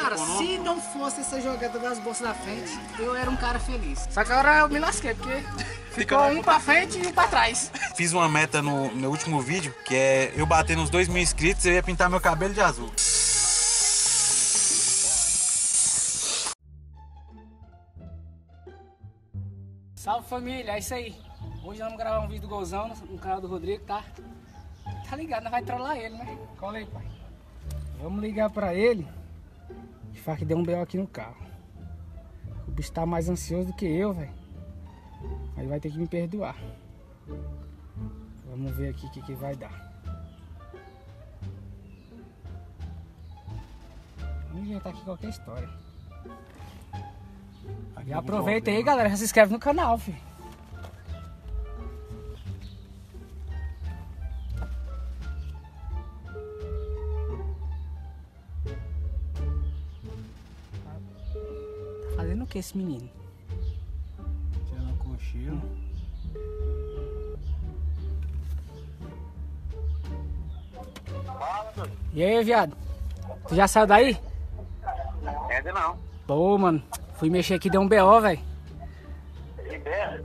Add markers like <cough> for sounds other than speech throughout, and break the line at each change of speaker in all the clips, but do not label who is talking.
Cara, se não fosse essa jogada das bolsas da frente, eu era um cara feliz. Só que agora eu me lasquei, porque <laughs> ficou um pra frente e um pra trás.
Fiz uma meta no meu último vídeo, que é eu bater nos 2 mil inscritos e eu ia pintar meu cabelo de azul.
Salve família, é isso aí. Hoje nós vamos gravar um vídeo do Golzão no, no canal do Rodrigo, tá? Tá ligado, nós vai trollar ele, né? Cola aí, pai. Vamos ligar pra ele e falar que deu um B.O. aqui no carro. O bicho tá mais ansioso do que eu, velho. Mas vai ter que me perdoar. Vamos ver aqui o que, que vai dar. Vamos inventar aqui qualquer história. E aproveita aí, galera. Já se inscreve no canal, filho. Fazendo o que esse menino?
Tirando o cochilo.
E aí, viado? Tu já saiu daí?
Ainda não.
Pô, mano. Fui mexer aqui, deu um BO, velho.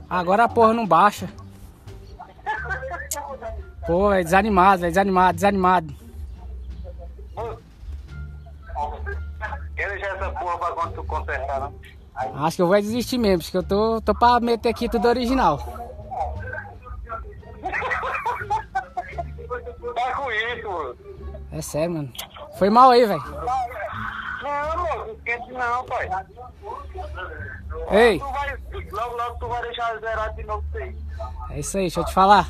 Agora a porra não baixa. Pô, é desanimado, velho. Desanimado, desanimado.
Quer deixar essa porra pra quando tu consertar, não?
Acho que eu vou desistir mesmo, porque eu tô, tô pra meter aqui tudo original. <laughs>
Tá com isso, mano.
É sério, mano. Foi mal aí, velho.
Não, mano, não esquece não, pai.
Ei,
vai, logo, logo tu vai deixar zerado de novo isso aí.
é isso aí, deixa eu te falar.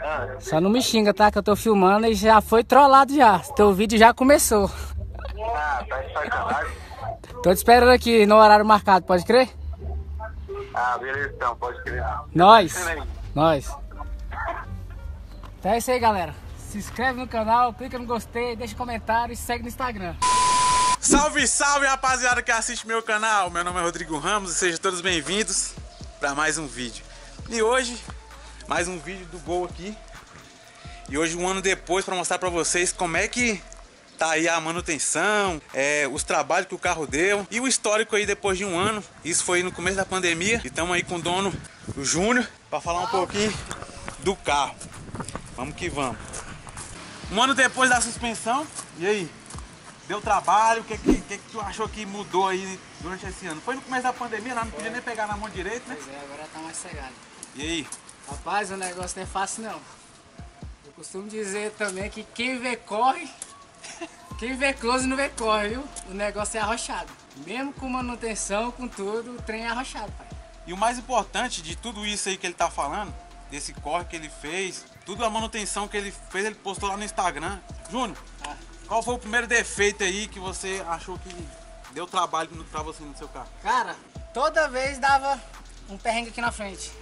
Ah,
Só não me xinga, tá? Que eu tô filmando e já foi trollado já. Teu vídeo já começou.
Ah, tá de sacanagem.
Tô te esperando aqui no horário marcado, pode crer?
Ah, beleza então, pode crer.
Nós. Nós. Então é isso aí, galera. Se inscreve no canal, clica no gostei, deixa um comentário e segue no Instagram.
Salve, salve rapaziada que assiste meu canal. Meu nome é Rodrigo Ramos e sejam todos bem-vindos para mais um vídeo. E hoje, mais um vídeo do Gol aqui. E hoje, um ano depois, para mostrar para vocês como é que tá aí a manutenção, é, os trabalhos que o carro deu e o histórico aí depois de um ano. Isso foi no começo da pandemia. E estamos aí com o dono, o Júnior, para falar um pouquinho do carro. Vamos que vamos. Um ano depois da suspensão, e aí? Deu trabalho, o que, que, que, tu achou que mudou aí durante esse ano? Foi no começo da pandemia, nós não podia nem pegar na mão direita, né?
Pois é, agora tá mais cegado.
E aí?
Rapaz, o negócio não é fácil não. Eu costumo dizer também que quem vê corre, quem vê close não vê corre, viu? O negócio é arrochado. Mesmo com manutenção, com tudo, o trem é arrochado, pai.
E o mais importante de tudo isso aí que ele tá falando, desse corre que ele fez, tudo a manutenção que ele fez, ele postou lá no Instagram. Júnior,
Ah.
qual foi o primeiro defeito aí que você achou que deu trabalho pra você no seu carro?
Cara, toda vez dava um perrengue aqui na frente.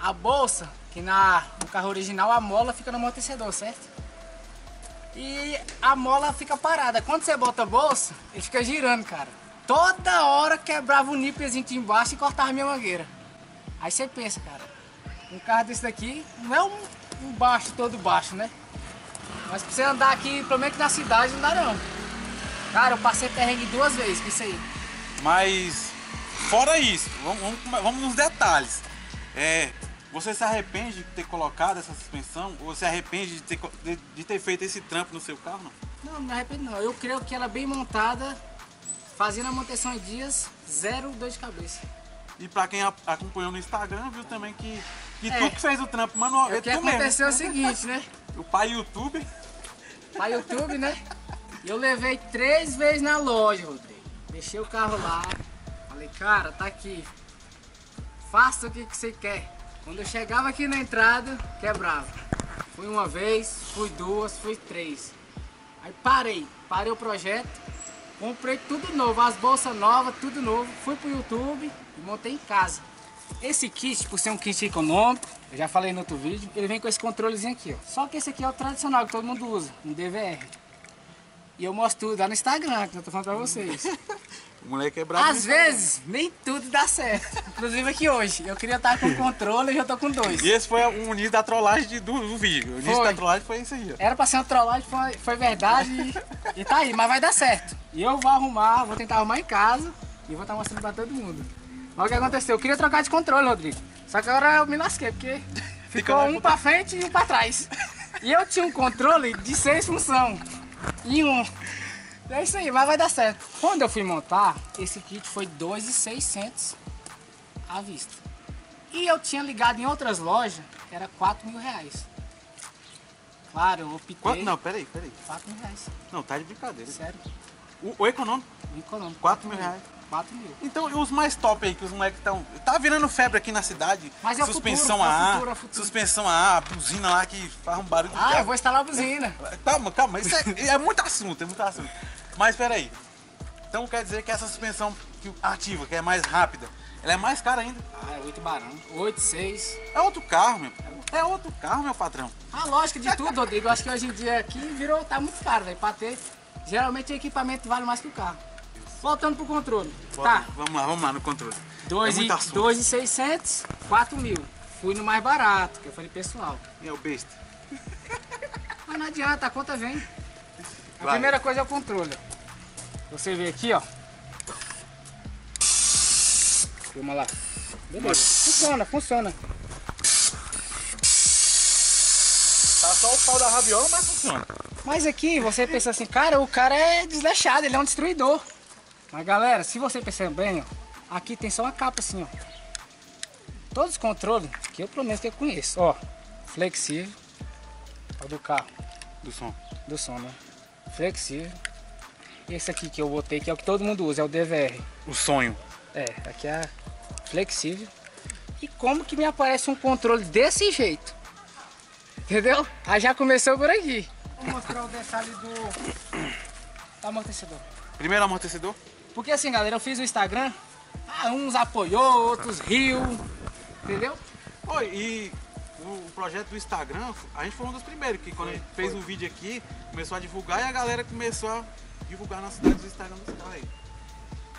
A bolsa, que na, no carro original a mola fica no amortecedor, certo? E a mola fica parada. Quando você bota a bolsa, ele fica girando, cara. Toda hora quebrava o nípelzinho aqui embaixo e cortava minha mangueira. Aí você pensa, cara, um carro desse daqui não é um, um baixo todo baixo, né? Mas pra você andar aqui, pelo menos na cidade, não dá não. Cara, eu passei perrengue duas vezes com isso aí.
Mas, fora isso, vamos, vamos nos detalhes. É, você se arrepende de ter colocado essa suspensão? Ou se arrepende de ter, de, de ter feito esse trampo no seu carro? Não?
Não, não me arrependo não. Eu creio que ela bem montada, fazendo a manutenção em dias, zero dor de cabeça.
E pra quem acompanhou no Instagram, viu também que, que
É.
tu que fez o trampo manual.
o que
tu mesmo.
aconteceu é o seguinte, né?
O pai YouTube.
Pra YouTube, né? Eu levei três vezes na loja, Rodrigo. Deixei o carro lá. Falei, cara, tá aqui. Faça o que, que você quer. Quando eu chegava aqui na entrada, quebrava. Fui uma vez, fui duas, fui três. Aí parei, parei o projeto, comprei tudo novo, as bolsas novas, tudo novo. Fui pro YouTube e montei em casa. Esse kit, por ser um kit econômico, eu já falei no outro vídeo, ele vem com esse controlezinho aqui, ó. Só que esse aqui é o tradicional que todo mundo usa, um DVR. E eu mostro tudo lá no Instagram, que eu tô falando pra vocês. <laughs>
O moleque é brabo.
Às vezes, nem tudo dá certo. Inclusive aqui hoje. Eu queria estar com o controle e já tô com dois.
E esse foi o início da trollagem de- do, do vídeo. O início
Foi.
da trollagem foi isso aí, ó.
Era pra ser uma trollagem, foi, foi verdade. e E tá aí, mas vai dar certo. E eu vou arrumar, vou tentar arrumar em casa e vou estar mostrando pra todo mundo. Mas o que aconteceu? Eu queria trocar de controle, Rodrigo. Só que agora eu me lasquei, porque <laughs> ficou um pra frente e um pra trás. E eu tinha um controle de seis funções. E um. É isso aí, mas vai dar certo. Quando eu fui montar, esse kit foi 2,600 à vista. E eu tinha ligado em outras lojas, era 4 mil reais. Claro, eu optei.
Quanto? Não, peraí, peraí.
4 mil reais.
Não, tá de brincadeira.
Sério.
O, o econômico,
O econômico.
4 mil reais.
4 mil.
Então, e os mais top aí, que os moleques estão. Tá virando febre aqui na cidade.
Mas é
suspensão
futuro, é o
a ar,
futuro, é futuro.
suspensão a ar, buzina lá que faz um barulho do
Ah, eu vou instalar a buzina.
Calma, calma, isso é, é muito assunto, é muito assunto. Mas peraí. Então quer dizer que essa suspensão ativa, que é mais rápida, ela é mais cara ainda.
Ah, é 8 barão. 8, 6.
É outro carro, meu. É outro carro, meu patrão.
A lógica de tudo, Rodrigo. Acho que hoje em dia aqui virou, tá muito caro, velho. Pra ter. Geralmente o equipamento vale mais que o carro. Voltando pro controle. Tá.
Vamos lá, vamos lá no controle.
2
é muito assunto.
2,600, 4 mil. Fui no mais barato, que eu falei pessoal.
É o besta.
Mas não adianta, a conta vem. A
Vai.
primeira coisa é o controle. Você vê aqui, ó. Filma lá. Beleza. Funciona, funciona.
Tá só o pau da rabiola, mas funciona.
Mas aqui você pensa assim, cara, o cara é desleixado, ele é um destruidor. Mas galera, se você perceber bem, ó, aqui tem só uma capa assim, ó. Todos os controles, que eu pelo menos que eu conheço, ó. Flexível. Ó do carro,
Do som.
do som, né? Flexível. Esse aqui que eu botei, que é o que todo mundo usa, é o DVR.
O sonho.
É, aqui é flexível. E como que me aparece um controle desse jeito? Entendeu? Aí já começou por aqui. Vou mostrar o detalhe do, do <coughs> amortecedor.
Primeiro amortecedor.
Porque assim, galera, eu fiz o Instagram, ah, uns apoiou, outros riu, entendeu?
Oi, e o, projeto do Instagram, a gente foi um dos primeiros, que quando a gente fez o vídeo aqui, começou a divulgar e a galera começou a divulgar na cidade do Instagram dos caras aí.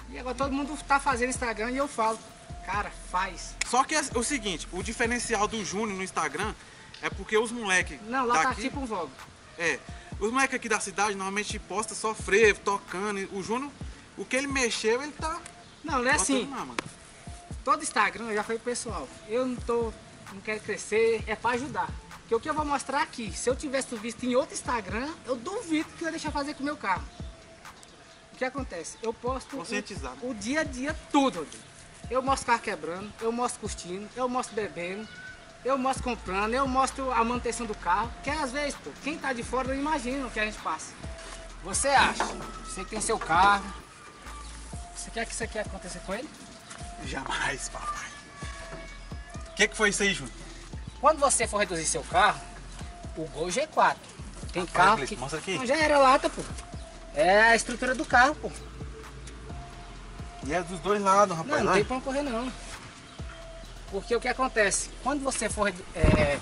E agora todo mundo tá fazendo Instagram e eu falo, cara, faz.
Só que é o seguinte, o diferencial do Júnior no Instagram é porque os moleques
Não, lá tá
daqui,
tipo um vlog.
é, os moleques aqui da cidade normalmente posta só frevo, tocando, o Júnior, o que ele mexeu, ele tá
Não, não é assim.
lá,
todo Instagram eu já falei pro pessoal, eu não tô, não quero crescer, é pra ajudar. Porque o que eu vou mostrar aqui, se eu tivesse visto em outro Instagram, eu duvido que eu ia deixar fazer com o meu carro. O que acontece? Eu posto o, o dia a dia tudo. Eu mostro carro quebrando, eu mostro curtindo, eu mostro bebendo, eu mostro comprando, eu mostro a manutenção do carro. Que às vezes, pô, quem tá de fora não imagina o que a gente passa. Você acha, você tem seu carro, você quer que isso aqui aconteça com ele?
Jamais, papai. O que, que foi isso aí, Júnior?
Quando você for reduzir seu carro, o Gol G4. Tem carro
Felipe,
que.
mostra aqui.
Não, já era lata, pô. É a estrutura do carro, pô.
E é dos dois lados,
Não,
rapaz.
não
olha.
tem pra correr não. Porque o que acontece? Quando você for é,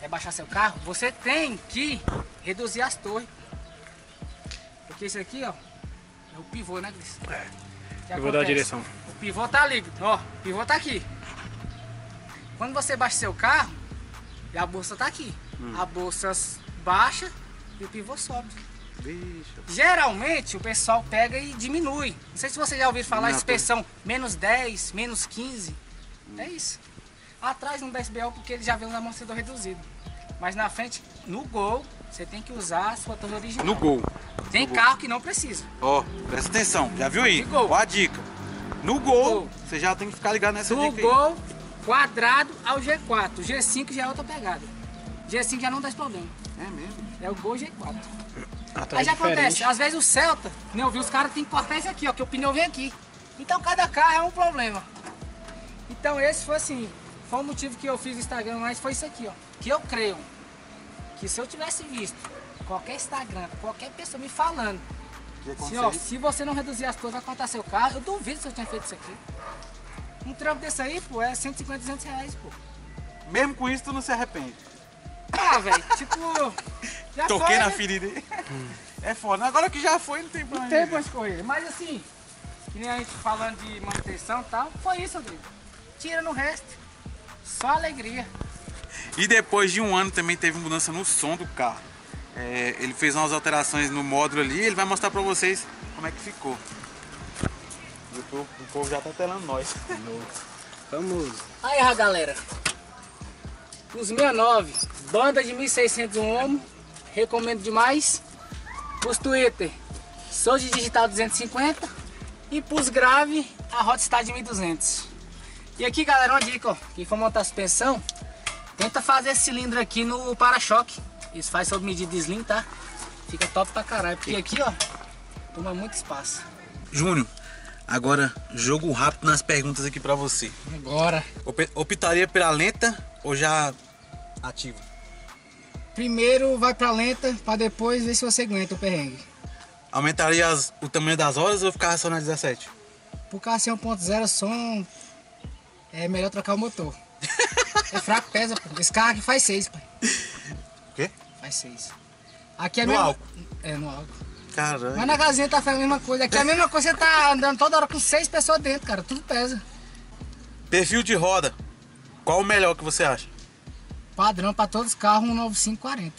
rebaixar seu carro, você tem que reduzir as torres. Porque isso aqui, ó, é o pivô, né, Cris? É.
Eu vou dar a direção.
O pivô tá ali, ó, o pivô tá aqui. Quando você baixa seu carro, a bolsa tá aqui.
Hum.
A bolsa baixa e o pivô sobe.
Bicho.
Geralmente o pessoal pega e diminui. Não sei se você já ouviu falar
Não,
inspeção menos 10, menos 15. É isso. Atrás não dá SBL porque ele já vê um amortecedor reduzido. Mas na frente, no gol, você tem que usar a sua torre original.
No gol.
Tem carro que não precisa.
Ó, presta atenção, já viu aí?
Gol.
Ó a dica. No gol,
Gol.
você já tem que ficar ligado nessa
Do
dica aí.
gol quadrado ao G4. O G5 já é outra pegada. G5 já não dá esse problema.
É mesmo.
É o gol G4.
Atrás
Aí já
diferente.
acontece, às vezes o Celta, nem ouviu, os caras têm que cortar isso aqui, ó, que o pneu vem aqui. Então cada carro é um problema. Então esse foi assim, foi o motivo que eu fiz o Instagram, mas foi isso aqui, ó. Que eu creio que se eu tivesse visto qualquer Instagram, qualquer pessoa me falando,
Que
assim, ó, se você não reduzir as coisas, vai cortar seu carro, eu duvido se eu tinha feito isso aqui. Um trampo desse aí, pô, é 150, 200 reais, pô.
Mesmo com isso, tu não se arrepende.
Ah, velho, tipo, já
Toquei
foi,
na
né?
ferida. É foda. Agora que já foi, não tem pra
Não tem pra escorrer. Mas assim, que nem a gente falando de manutenção e tal, foi isso, Rodrigo. Tira no resto. Só alegria.
E depois de um ano também teve mudança no som do carro. É, ele fez umas alterações no módulo ali, ele vai mostrar pra vocês como é que ficou. O povo, o povo já tá telando nós.
Famoso. Aí, a galera. Os 69, banda de 1600 um omo, recomendo demais. Os Twitter, sou de digital 250. E pros grave, a Hotstar de 1200. E aqui, galera, uma dica, ó. Quem for montar a suspensão, tenta fazer esse cilindro aqui no para-choque. Isso faz sob medida de slim, tá? Fica top pra caralho. Porque aqui, ó, toma muito espaço.
Júnior, agora jogo rápido nas perguntas aqui pra você.
Agora.
Op- Optaria pela lenta ou já ativa?
Primeiro vai pra lenta, pra depois ver se você aguenta o perrengue.
Aumentaria as- o tamanho das horas ou ficava só na 17?
Por carro ser 1.0 som, é melhor trocar o motor. <laughs> é fraco, pesa, pô. Esse carro aqui faz 6, pai.
O quê?
Faz 6. Aqui é
No álcool?
É, no álcool.
Caralho.
Mas na casinha tá fazendo a mesma coisa. Aqui é a mesma coisa, você tá andando toda hora com 6 pessoas dentro, cara. Tudo pesa.
Perfil de roda. Qual o melhor que você acha?
Padrão pra todos os carros, um 9540.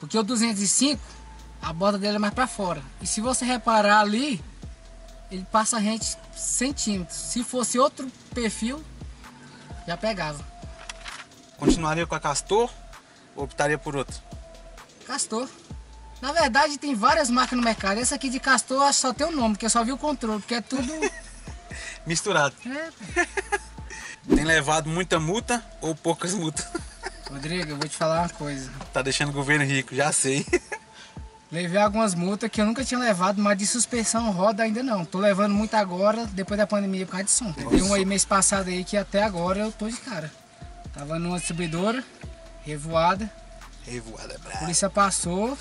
Porque o 205, a borda dele é mais pra fora. E se você reparar ali, ele passa a rente centímetros. Se fosse outro perfil, já pegava.
Continuaria com a Castor ou optaria por outro?
Castor. Na verdade, tem várias marcas no mercado. Essa aqui de Castor, só tem o nome, porque eu só vi o controle, porque é tudo. <laughs>
Misturado.
É,
Tem levado muita multa ou poucas multas? <laughs>
Rodrigo, eu vou te falar uma coisa.
Tá deixando o governo rico, já sei.
Levei algumas multas que eu nunca tinha levado, mas de suspensão roda ainda não. Tô levando muito agora, depois da pandemia, por causa de som. Tem um aí mês passado aí que até agora eu tô de cara. Tava numa distribuidora, revoada,
Revoada
a
brava.
polícia passou,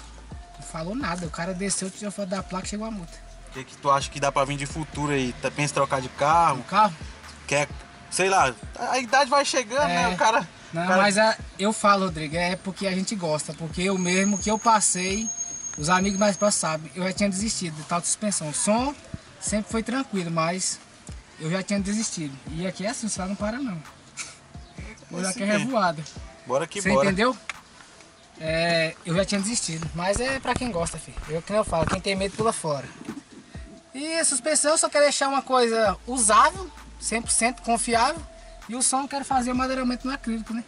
falou nada. O cara desceu, tirou foto da placa, chegou a multa.
O que, que tu acha que dá pra vir de futuro aí? Tá, pensa em trocar de carro?
O carro?
Quer, sei lá, a idade vai chegando,
É.
né? O cara.
Não,
o cara-
mas a- eu falo, Rodrigo, é porque a gente gosta. Porque eu mesmo que eu passei, os amigos mais próximos sabem, eu já tinha desistido de tal de suspensão. O som sempre foi tranquilo, mas eu já tinha desistido. E aqui é assim, você não para não. Hoje aqui é revoada.
Bora que
Você
bora.
entendeu? É, eu já tinha desistido. Mas é pra quem gosta, filho. Eu que nem eu falo, quem tem medo pula fora. E a suspensão eu só quero deixar uma coisa usável, 100% confiável. E o som eu quero fazer o madeiramento no acrílico, né?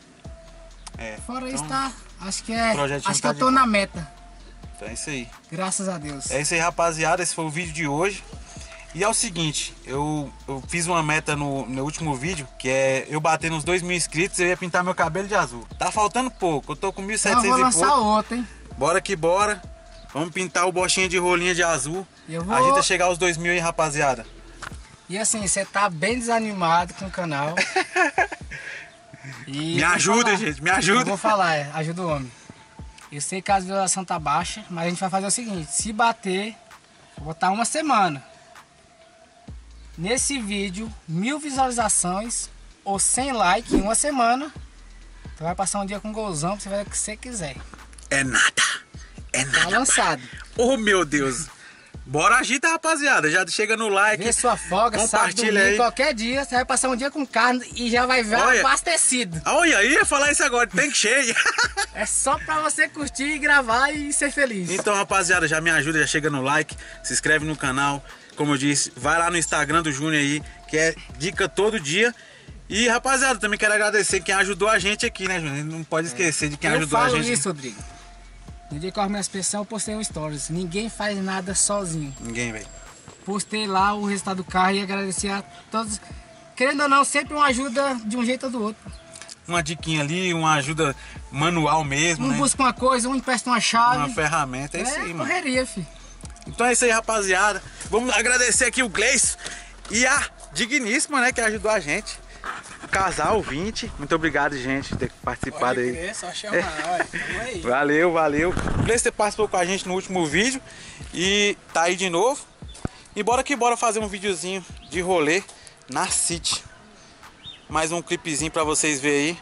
É,
Fora
então,
isso, tá. Acho que é. Acho que
tá
eu tô na meta.
Então é isso aí.
Graças a Deus.
É isso aí, rapaziada. Esse foi o vídeo de hoje. E é o seguinte, eu, eu fiz uma meta no, no último vídeo, que é eu bater nos 2 mil inscritos, eu ia pintar meu cabelo de azul. Tá faltando pouco, eu tô com
Então eu
1.700
vou
e
lançar
pouco.
outra, hein?
Bora que bora. Vamos pintar o bochinha de rolinha de azul.
Eu vou-
A gente vai chegar aos 2 mil aí, rapaziada.
E assim, você tá bem desanimado com o canal. <laughs> E
Me
vou
ajuda,
falar.
gente, me
Eu
ajuda.
vou falar, é, ajuda o homem. Eu sei que a visualização tá baixa, mas a gente vai fazer o seguinte: se bater, vou botar uma semana. Nesse vídeo, mil visualizações ou 100 likes em uma semana. Tu vai passar um dia com golzão, você vai o que você quiser.
É nada. É
Tá
nada.
lançado.
Oh, meu Deus. Bora agita, rapaziada. Já chega no like.
Vê sua folga, sábado,
Compartilha
domingo,
aí.
qualquer dia, você vai passar um dia com carne e já vai ver
Olha.
abastecido.
Olha aí, ia falar isso agora. Tem que cheio. <laughs>
É só pra você curtir, gravar e ser feliz.
Então, rapaziada, já me ajuda, já chega no like, se inscreve no canal. Como eu disse, vai lá no Instagram do Júnior aí, que é dica todo dia. E, rapaziada, também quero agradecer quem ajudou a gente aqui, né, Júnior? Não pode esquecer de quem
eu
ajudou a
falo
gente.
isso, Rodrigo. No dia que eu arrumei a inspeção, eu postei um stories. Ninguém faz nada sozinho.
Ninguém, velho.
Postei lá o resultado do carro e agradecer a todos. Querendo ou não, sempre uma ajuda de um jeito ou do outro.
Uma diquinha ali, uma ajuda manual mesmo,
Um
né?
busca uma coisa, um empresta uma chave.
Uma ferramenta, é isso
é
aí, mano.
correria, filho.
Então é isso aí, rapaziada. Vamos agradecer aqui o Gleice e a Digníssima, né, que ajudou a gente. O casal 20. Muito obrigado, gente, por ter participado aí.
só chamar. Tamo aí. <laughs>
Valeu, valeu. O Gleice participou com a gente no último vídeo e tá aí de novo. E bora que bora fazer um videozinho de rolê na City. Mais um clipezinho pra vocês verem aí.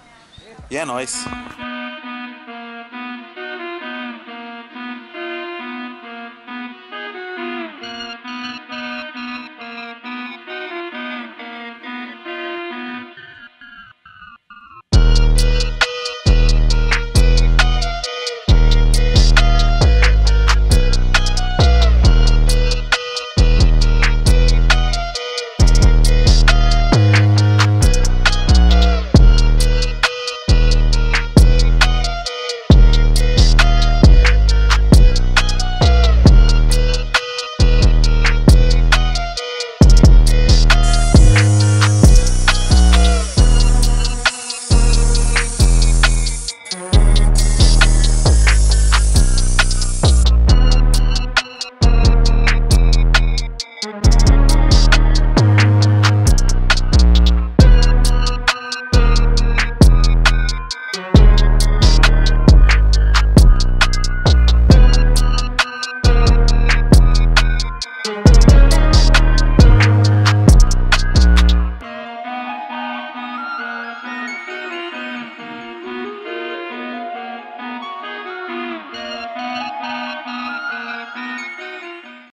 E é nóis.